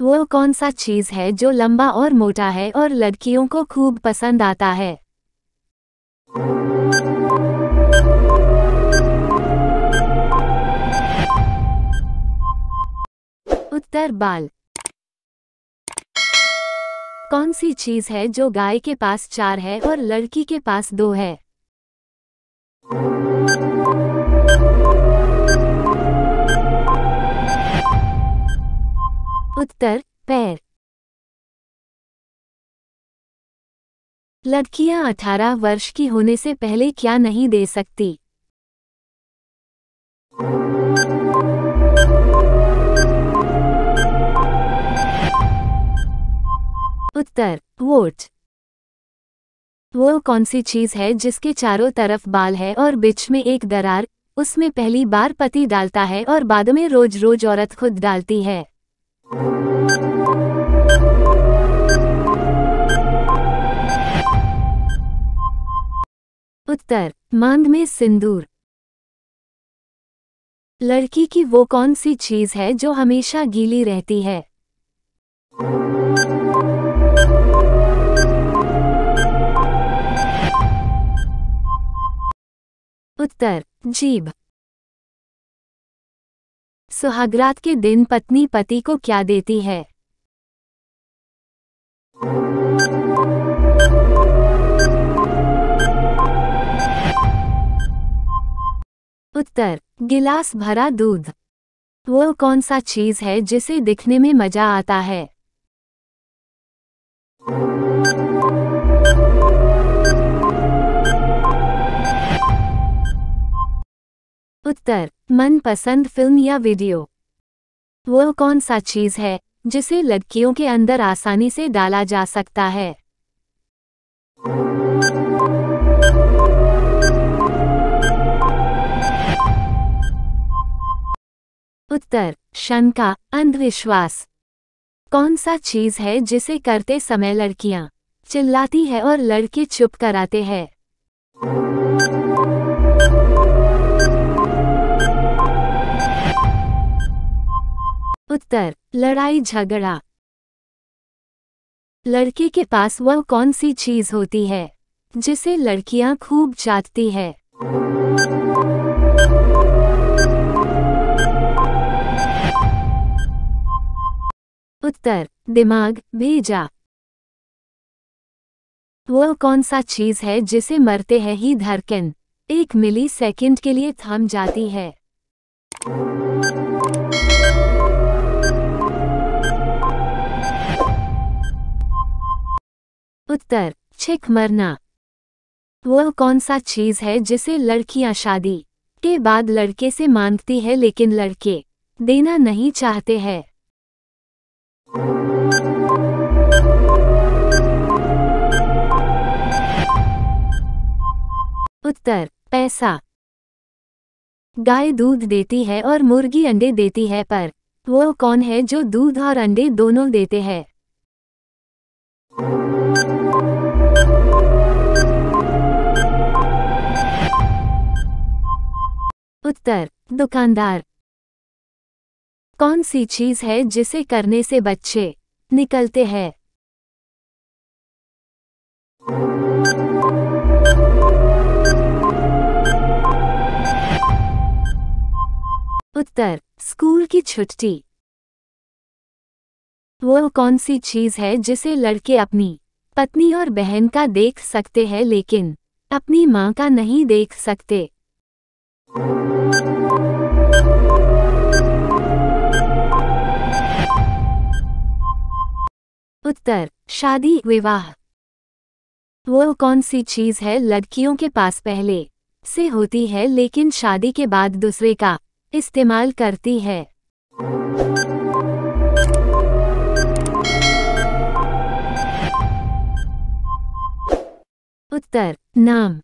वो कौन सा चीज़ है जो लंबा और मोटा है और लड़कियों को खूब पसंद आता है? उत्तर, बाल। कौन सी चीज़ है जो गाय के पास चार है और लड़की के पास दो है? उत्तर, पैर। लड़कियाँ 18 वर्ष की होने से पहले क्या नहीं दे सकती? उत्तर, वोट। वो कौन सी चीज़ है जिसके चारों तरफ़ बाल है और बीच में एक दरार, उसमें पहली बार पति डालता है और बाद में रोज रोज औरत खुद डालती है? उत्तर मांग में सिंदूर। लड़की की वो कौन सी चीज़ है जो हमेशा गीली रहती है? उत्तर, जीभ। सुहागरात के दिन पत्नी पति को क्या देती है? उत्तर, गिलास भरा दूध। वो कौन सा चीज़ है जिसे दिखने में मज़ा आता है? उत्तर, मनपसंद फ़िल्म या वीडियो। वो कौन सा चीज़ है, जिसे लड़कियों के अंदर आसानी से डाला जा सकता है? उत्तर शंका अंधविश्वास। कौन सा चीज़ है, जिसे करते समय लड़कियाँ चिल्लाती है और लड़के चुप कराते हैं? उत्तर, लड़ाई झगड़ा। लड़के के पास वह कौन सी चीज़ होती है, जिसे लड़कियाँ खूब चाटती है? उत्तर, दिमाग, भेजा। वह कौन सा चीज़ है, जिसे मरते हैं ही धड़कन, एक मिली सेकेंड के लिए थम जाती है? उत्तर छिक मरना। वह कौन सा चीज़ है जिसे लड़कियाँ शादी के बाद लड़के से मांगती है लेकिन लड़के देना नहीं चाहते हैं? उत्तर, पैसा। गाय दूध देती है और मुर्गी अंडे देती है, पर वो कौन है जो दूध और अंडे दोनों देते हैं? उत्तर दुकानदार। कौन सी चीज़ है जिसे करने से बच्चे निकलते हैं? उत्तर, स्कूल की छुट्टी। वो कौन सी चीज़ है जिसे लड़के अपनी पत्नी और बहन का देख सकते हैं लेकिन अपनी माँ का नहीं देख सकते? उत्तर, शादी, विवाह। वो कौन सी चीज़ है लड़कियों के पास पहले से होती है लेकिन शादी के बाद दूसरे का इस्तेमाल करती है? उत्तर, नाम।